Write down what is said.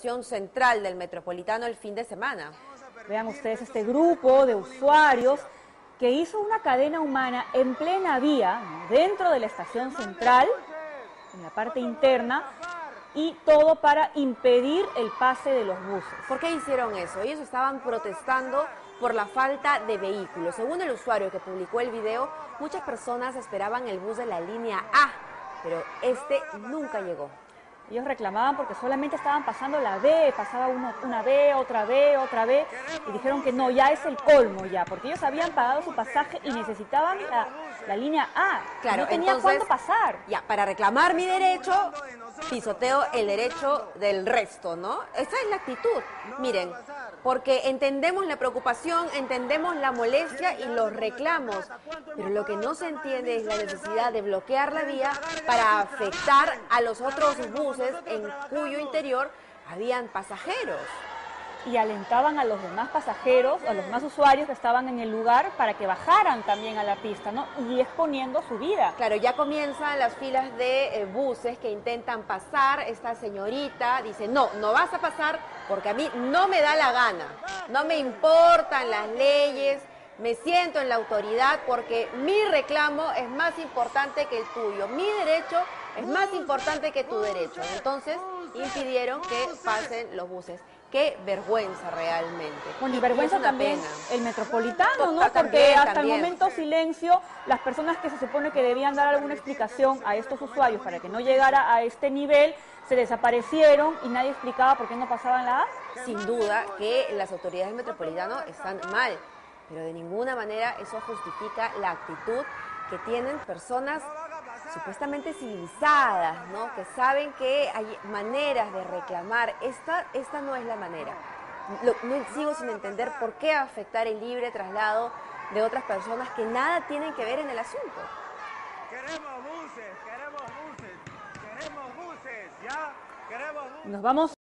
central del Metropolitano el fin de semana. Vean ustedes este grupo de usuarios que hizo una cadena humana en plena vía, dentro de la estación central, en la parte interna, y todo para impedir el pase de los buses. ¿Por qué hicieron eso? Ellos estaban protestando por la falta de vehículos. Según el usuario que publicó el video, muchas personas esperaban el bus de la línea A, pero este nunca llegó. Ellos reclamaban porque solamente estaban pasando la B, pasaba uno, una B, otra B, otra B, y dijeron que no, ya es el colmo ya, porque ellos habían pagado su pasaje y necesitaban la, línea A. Claro, no tenía cuándo pasar. Ya, para reclamar mi derecho, pisoteo el derecho del resto, ¿no? Esa es la actitud. Miren, porque entendemos la preocupación, entendemos la molestia y los reclamos, pero lo que no se entiende es la necesidad de bloquear la vía para afectar a los otros buses en cuyo interior habían pasajeros y alentaban a los demás pasajeros, a los demás usuarios que estaban en el lugar para que bajaran también a la pista, ¿no? Y exponiendo su vida. Claro, ya comienzan las filas de eh, buses que intentan pasar. Esta señorita dice, no, no vas a pasar porque a mí no me da la gana, no me importan las leyes, me siento en la autoridad porque mi reclamo es más importante que el tuyo, mi derecho es más importante que tu derecho. Entonces impidieron que pasen los buses. Qué vergüenza realmente. Bueno, y vergüenza también el metropolitano, ¿no? Porque hasta el momento silencio, las personas que se supone que debían dar alguna explicación a estos usuarios para que no llegara a este nivel, se desaparecieron y nadie explicaba por qué no pasaban la A. Sin duda que las autoridades del metropolitano están mal, pero de ninguna manera eso justifica la actitud que tienen personas supuestamente civilizadas, ¿no? que saben que hay maneras de reclamar. Esta, esta no es la manera. no, sigo sin entender por qué afectar el libre traslado de otras personas que nada tienen que ver en el asunto. Queremos buses, queremos buses, queremos buses, ¿ya? Queremos buses. Nos vamos